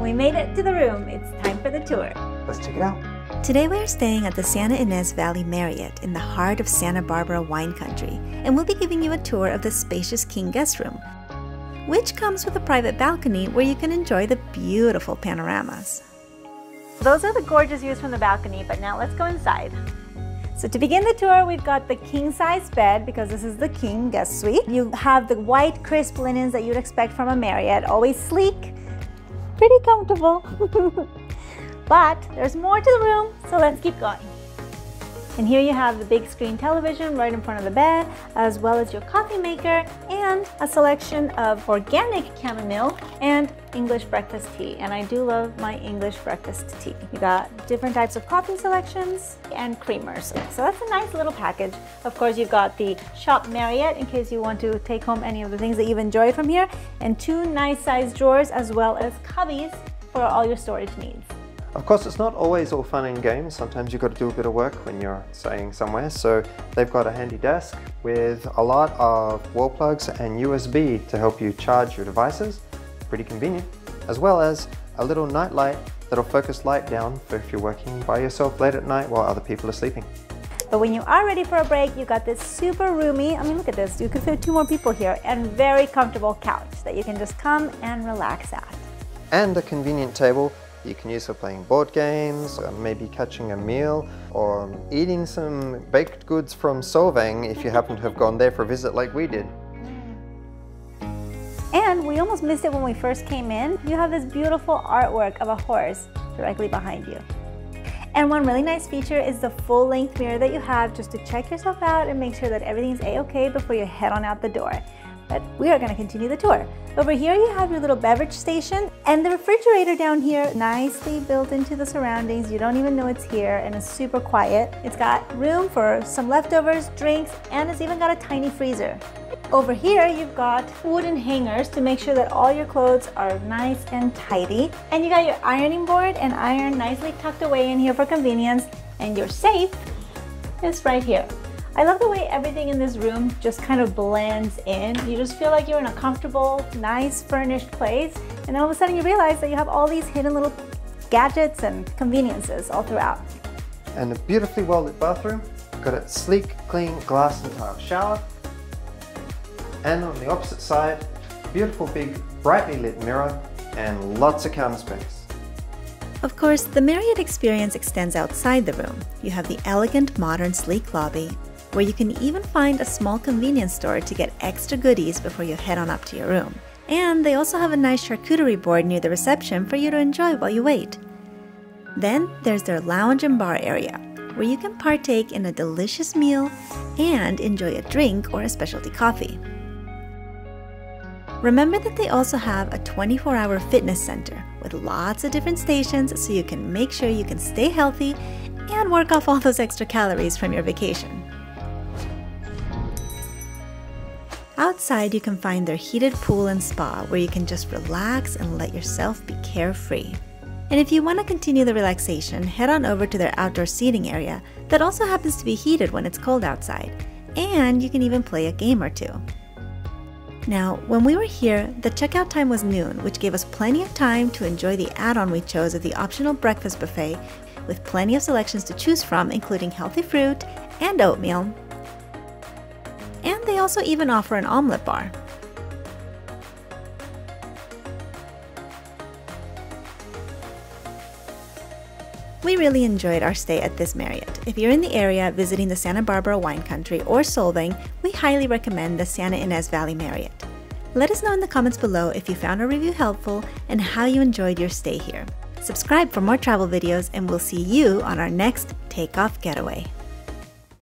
We made it to the room. It's time for the tour. Let's check it out. Today we are staying at the Santa Ynez Valley Marriott in the heart of Santa Barbara wine country, and we'll be giving you a tour of the spacious King Guest Room, which comes with a private balcony where you can enjoy the beautiful panoramas. Those are the gorgeous views from the balcony, but now let's go inside. So to begin the tour, we've got the king size bed because this is the king guest suite. You have the white crisp linens that you'd expect from a Marriott, always sleek, pretty comfortable. but there's more to the room, so let's keep going. And here you have the big screen television right in front of the bed, as well as your coffee maker and a selection of organic chamomile and English breakfast tea. And I do love my English breakfast tea. You got different types of coffee selections and creamers. So that's a nice little package. Of course, you've got the Shop Marriott in case you want to take home any of the things that you've enjoyed from here, and two nice sized drawers as well as cubbies for all your storage needs. Of course, it's not always all fun and games. Sometimes you've got to do a bit of work when you're staying somewhere. So they've got a handy desk with a lot of wall plugs and USB to help you charge your devices. Pretty convenient. As well as a little night light that'll focus light down for if you're working by yourself late at night while other people are sleeping. But when you are ready for a break, you got this super roomy, I mean look at this, you could fit two more people here, and very comfortable couch that you can just come and relax at. And a convenient table you can use for playing board games, maybe catching a meal, or eating some baked goods from Solvang if you happen to have gone there for a visit like we did. And we almost missed it when we first came in. You have this beautiful artwork of a horse directly behind you. And one really nice feature is the full length mirror that you have just to check yourself out and make sure that everything's a-okay before you head on out the door. But we are gonna continue the tour. Over here you have your little beverage station and the refrigerator down here nicely built into the surroundings. You don't even know it's here and it's super quiet. It's got room for some leftovers, drinks, and it's even got a tiny freezer. Over here you've got wooden hangers to make sure that all your clothes are nice and tidy. And you got your ironing board and iron nicely tucked away in here for convenience. And your safe is right here. I love the way everything in this room just kind of blends in. You just feel like you're in a comfortable, nice furnished place. And all of a sudden you realize that you have all these hidden little gadgets and conveniences all throughout. And a beautifully well lit bathroom. Got a sleek, clean glass and tile shower. And on the opposite side, beautiful big, brightly lit mirror and lots of counter space. Of course, the Marriott experience extends outside the room. You have the elegant, modern, sleek lobby, where you can even find a small convenience store to get extra goodies before you head on up to your room. And they also have a nice charcuterie board near the reception for you to enjoy while you wait. Then there's their lounge and bar area, where you can partake in a delicious meal and enjoy a drink or a specialty coffee. Remember that they also have a 24 hour fitness center with lots of different stations so you can make sure you can stay healthy and work off all those extra calories from your vacation. Outside, you can find their heated pool and spa where you can just relax and let yourself be carefree. And if you want to continue the relaxation, head on over to their outdoor seating area that also happens to be heated when it's cold outside. And you can even play a game or two. Now, when we were here, the checkout time was noon, which gave us plenty of time to enjoy the add on we chose of the optional breakfast buffet with plenty of selections to choose from, including healthy fruit and oatmeal, they also even offer an omelette bar. We really enjoyed our stay at this Marriott. If you're in the area visiting the Santa Barbara wine country or Solvang, we highly recommend the Santa Ynez Valley Marriott. Let us know in the comments below if you found our review helpful and how you enjoyed your stay here. Subscribe for more travel videos and we'll see you on our next takeoff getaway.